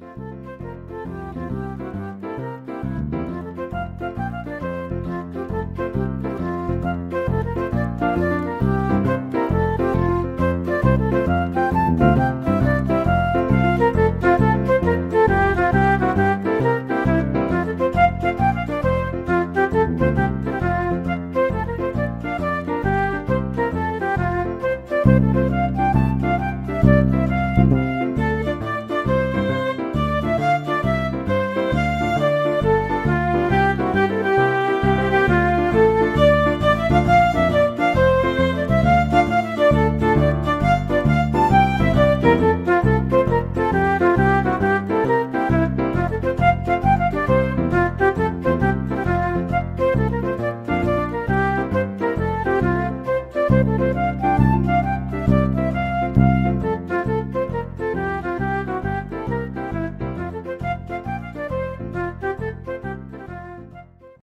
Bye.